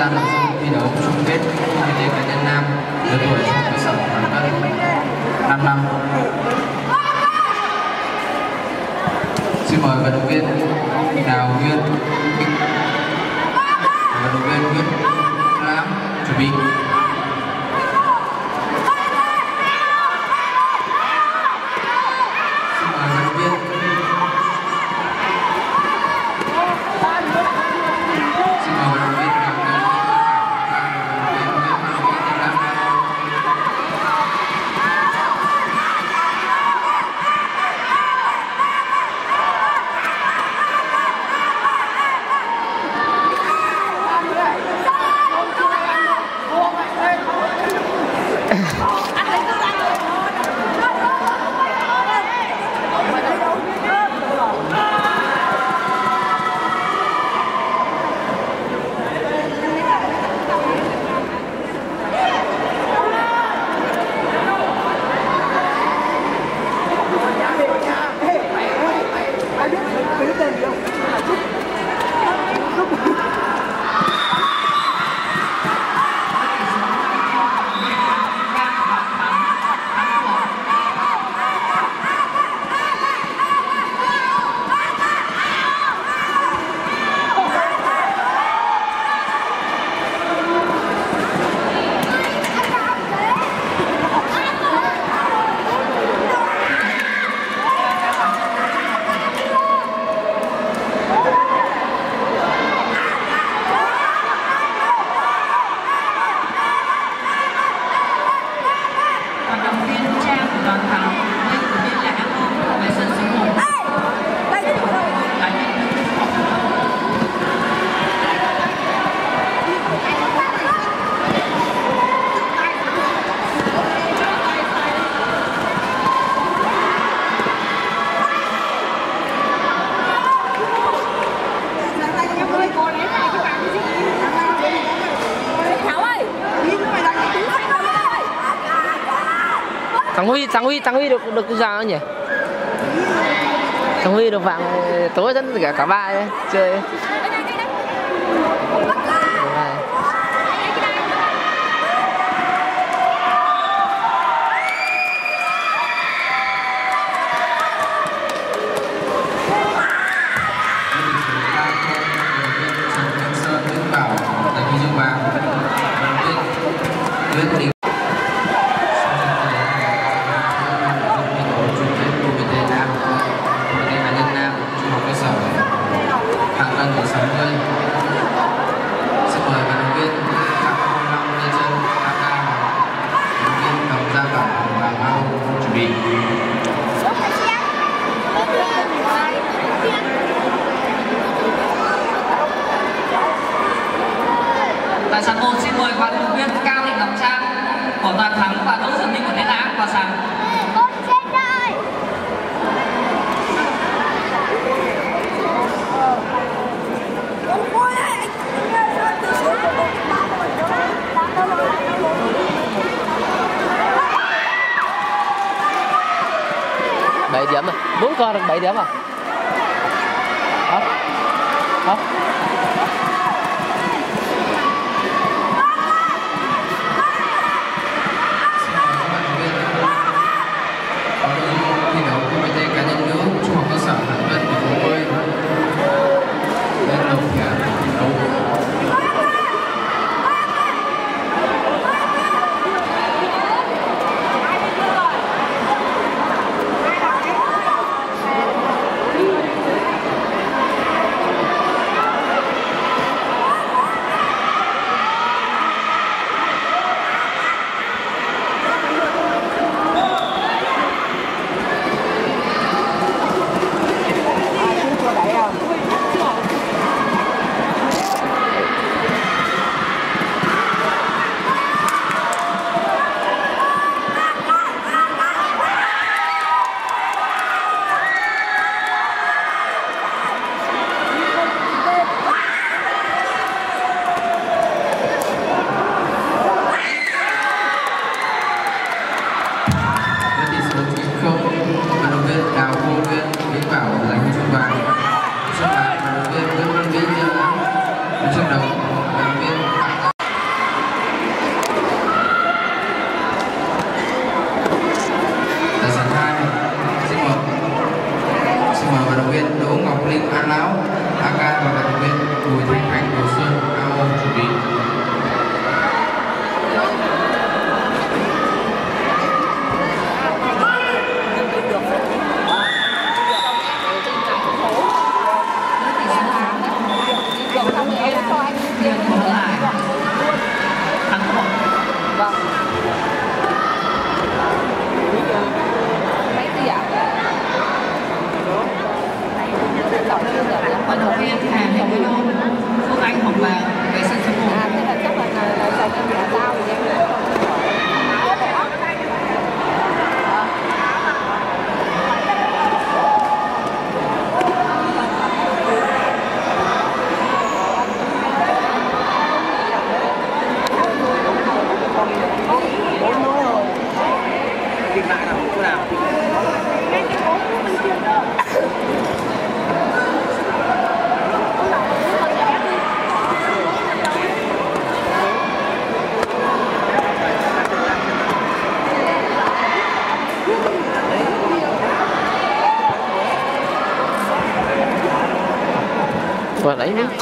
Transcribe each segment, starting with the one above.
gia nội dung thi đấu chung kết thi đấu cá nhân nam lứa tuổi trung cơ sở hoàn tất 5 năm. Xin mời vận động viên Đào Nguyên, Vận động viên Nguyễn Lam chuẩn bị thằng huy thằng huy được được ra không nhỉ thằng huy được vàng tối dẫn cả cả ba chơi. week. か？lên lên lên đi đi trên vận động viên Hà Thị Quý Đôn, Phương Anh hoặc là vệ sinh số 1. À, thế là chắc là là, là, là, là, là, là, là, là, Amen.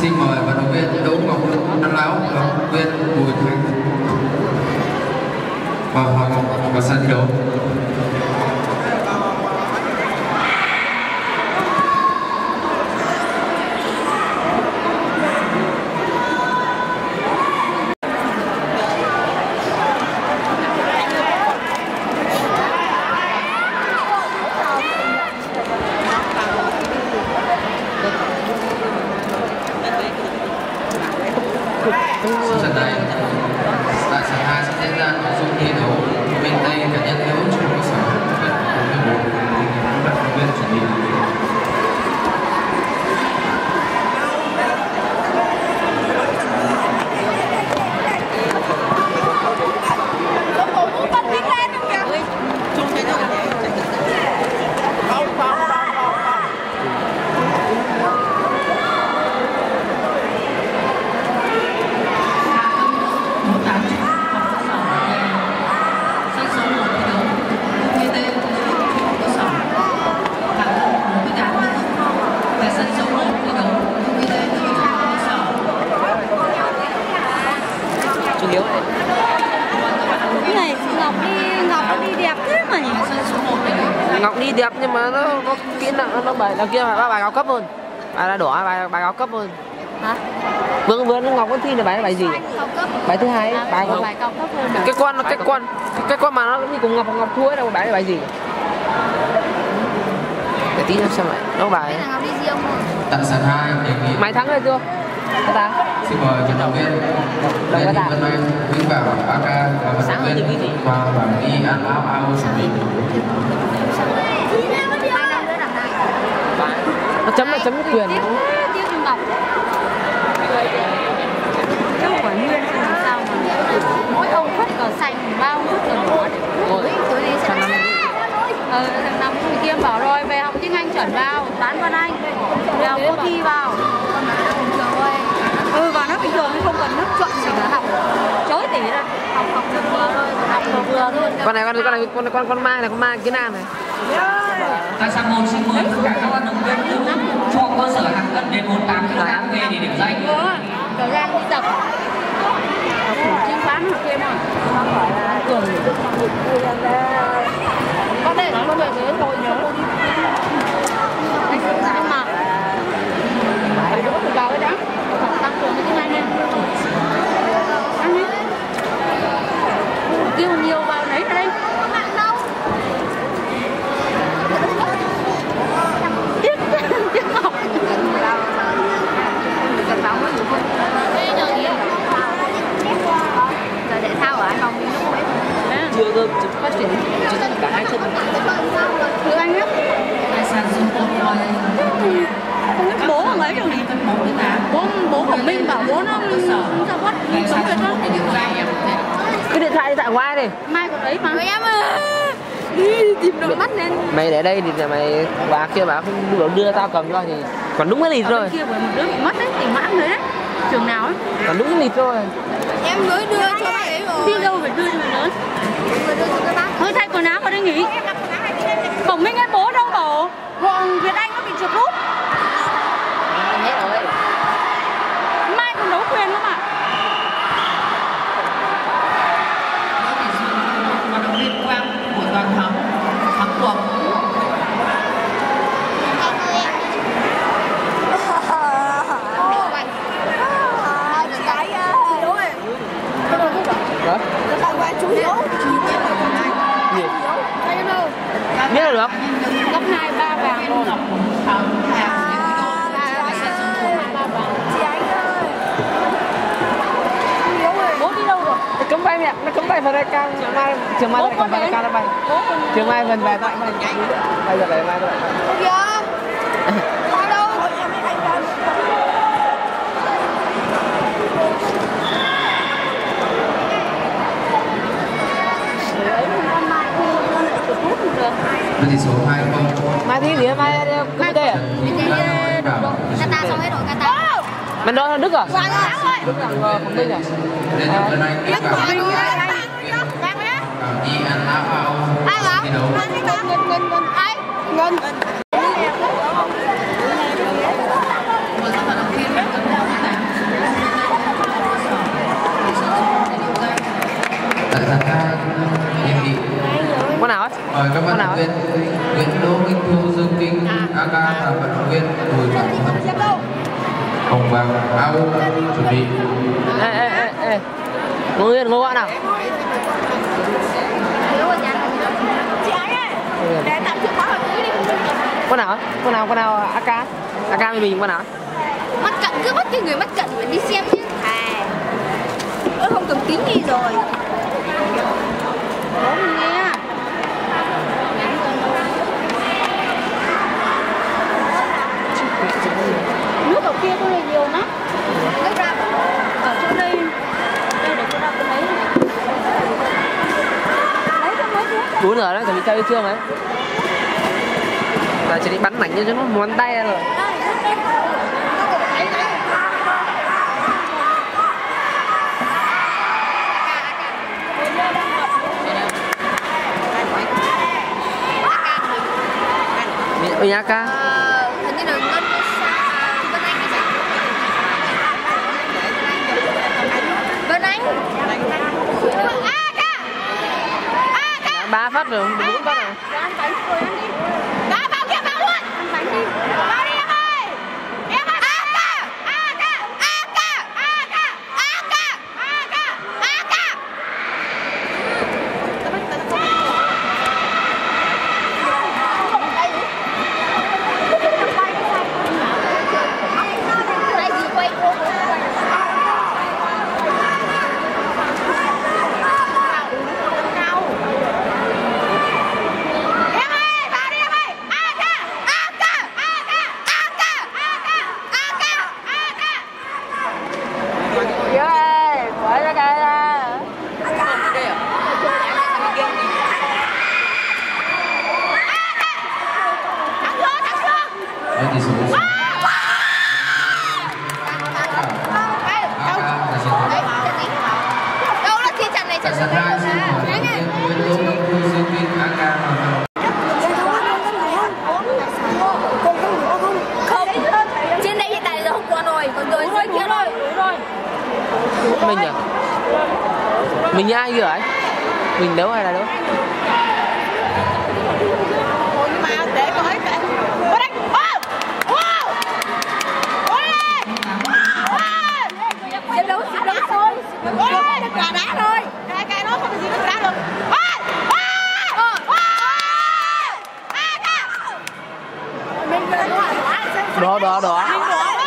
xin mời vận động viên Đỗ Ngọc Đăng Lão và vận viên Bùi Thắng vào vào và sân thi đấu là kia mà bài cao cấp hơn. Bài là đỏ bài bài cao cấp hơn. Hả? Vương Vương Ngọc có thi là bài là bài gì? Cao cấp? Bài thứ hai à, bài bài, Ngọc bài cao cấp hơn cái con nó cái con cái con mà nó như cùng Ngọc Ngọc thua ấy đâu bài là bài gì? Để tí xem lại. Nó bài Tặng sàn 2 đề nghị. Mày thắng rồi chưa? Cái ta. Xin mời vận động viên. Lê Thị. Vân Anh, Vĩnh Bảo, AK và vận động viên Hoàng Bảo Đi An Áo Ao chuẩn bị. hai năm nữa làm nào nó chấm là chấm quyền. Tiếp Trung Ngọc nguyên làm sao mà mỗi ông phất cờ xanh bao phất cờ đỏ tối nay sẽ ờ thằng năm bảo rồi về học tiếng Anh chuẩn vào bán văn Anh. Về học cô thi vào. Ừ vào nó bình thường không cần nước chọn gì cả. Học chối tỉ ra. Học học được vừa thôi học vừa con này con này con này con con con mai này con mai cái nam này Tại sao một xin mời tất cả các vận động viên nữ cho cơ sở hạng cân đến 48 kg về để điểm danh. Có, thời gian đi tập. Chính học kia mà cường Có thể nó về thế thôi nhớ. Nhưng mà Phải đỗ được vào cái Học tăng cường cái tiếng Anh lên Ăn đi Kêu nhiều vào đấy ra đây Tiếc, tiếc học cần báo mới được không? Thế giờ gì? Giờ để sao ở phòng mình lúc ấy chưa cơ phát triển chưa tất cả hai chân Thưa anh á Tại sao dùng một rồi Không biết bố của mấy được phân bố cái tám. Bố, bố của mình bảo bố nó sao quất Tại sao Sống rồi dùng một con để điểm danh em thế? cái điện thoại điện thoại của ai đây Mai còn đấy mà em ơi Đi tìm đôi mắt đây thì là mày bà kia bà không đưa, đưa tao cầm cho thì còn đúng cái lịt rồi. kia bởi một đứa bị mất đấy, tỉnh mãn rồi đấy Trường nào ấy. Còn đúng cái lịt rồi Em mới đưa cho bác ấy rồi. Đi đâu phải đưa cho người lớn? Thôi thay quần áo vào đây nghỉ. Bổng Minh em bố đâu bảo? Họ Việt Anh nó bị trượt rút hết rồi Mai còn đấu quyền lắm ạ Đó thì sự vận động viên Quang của toàn thắng thắng cuộc. Đó gì? Biết là được. Gấp 2, 3 vàng rồi Thắng hàng những cái đôi. Tại sao dùng một ba vàng Bố đi đâu rồi? Cấm bay mẹ nó cấm bay vào đây cao mai trường mai Bố lại còn bay đến. cao nó bay. Trường mai vẫn về tại bay bây giờ về mai lại mai thi gì mai có tê à? Qatar xong hết rồi, Qatar mình là đức à? Vàng rồi đức là ờ, quảng ninh à rồi Bảo Đi An Áo Ao thi đấu. Ngân, ngân, ngân Ai? Ngân. mời các vận động viên hạng cân 48 Tặng sàn 2 đề nghị con nào ấy mời các động ấy? viên Nguyễn Đỗ Minh Thu, Dương Kinh, AK và vận động viên Bùi Trọng Hân, Hồng Vàng, Ao chuẩn bị. ê ê ê ê. Ngô nguyên ngô gọi nào. Con nào con nào con nào ak ak mày bình con nào? Mắt cận cứ bắt cái người mắt cận phải đi xem chứ. À. Ơ không cầm kính đi rồi. Mình nghe Nước ở kia có này nhiều lắm. Nước ra Ở chỗ đây Đây để tôi ra tôi lấy Lấy cho mấy đứa đúng rồi đấy chuẩn bị chơi trương ấy là chỉ đi bắn mảnh cho nó ngón tay ra rồi. Ôi nha ca Ờ, hình như là ngân Vân Anh hay sao? Vân Anh A ca A ca ba phát rồi, bốn phát rồi. Dạ, ăn bánh rồi ăn đi. Ba bao kia bao luôn. Ăn bánh đi. Bao đi em ơi em ơi a ca a ca a ca a ca a ca a ca a ca Cái gì quay cô Em ơi, vào đi em ơi. A ca, a ca, a ca, a ca, a ca, a ca, a ca. ơi, quay ra cái ra. Thắng chưa, thắng chưa? với tỷ số số Đây, đâu? Đấy, trận gì? Đâu là thi trận này tại trận sân hai xin hỏi Anh ơi. với Đỗ Minh Thư sinh viên AK Hòa Hậu Không. Trên đây hiện tại là không có rồi, còn rồi dưới kia rồi. Đúng rồi. mình à mình như ai vậy mình đấu hay là đấu Ủa, nhưng mà để con ấy kệ. Qua đây. Ô! Ô! Qua đây. Ô! Xem đấu, xem đấu thôi. Ôi, được quả đá rồi. Cái cái đó không có gì được đá được. Ôi! Ôi! Ôi! À, kìa. Mình vừa đùa, đùa, xem đỏ đỏ đỏ Mình đùa.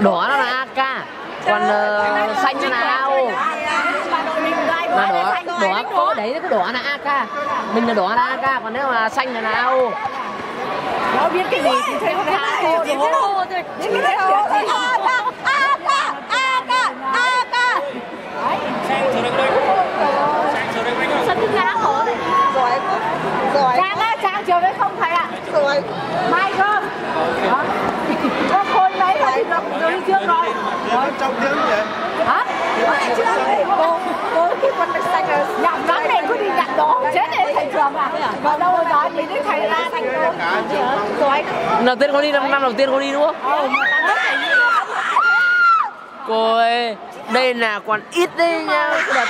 đỏ nó là AK còn ờ, xanh là ao mà đỏ đỏ có đấy cái đỏ là AK mình là đỏ là AK còn nếu mà xanh là ao Nó biết cái gì thì thấy cái hai cô biết cái hồ thôi. Biết cái hồ. A ca a ca a ca a ca. Sân thứ ngã hổ đấy. Rồi. Rồi. Trang á, Trang chiều đấy không thầy ạ. Rồi. Mai cơ. Đó. Có khôi mấy rồi thì lập rồi trước rồi. trong tiếng vậy Hả? Cô, cô cái con Nhậm lắm này cứ đi nhặt đó. Chết này thầy trường à. Vào đâu rồi đó thì đến thầy ra thành cô. Rồi. đầu tiên con đi năm năm đầu tiên con đi đúng không? Ờ, cô ơi đây là còn ít đây nha. Đợt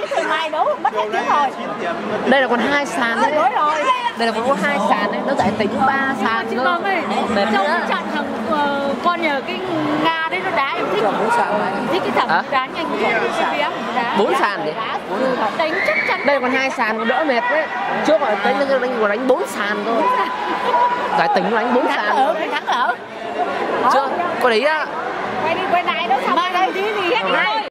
ít thời mai đâu mất hết tiếng rồi. Đây là còn hai sàn đấy. đúng rồi. Đây là còn có hai sàn đấy. Nó giải tính ba sàn ơi, mệt trong nữa trận thằng ờ, con nhờ cái Nga đấy nó đá em thích. Em thích cái thằng Hả? đá nhanh Bốn sàn đấy. đánh chắc chắn. Đây còn hai sàn còn đỡ mệt đấy. Trước mà đánh đánh đánh còn đánh bốn sàn thôi. Giải tính nó đánh bốn thắng sàn. thắng ở. Chưa có đấy á. Quay đi quay lại đó xong mai đây. gì hết hai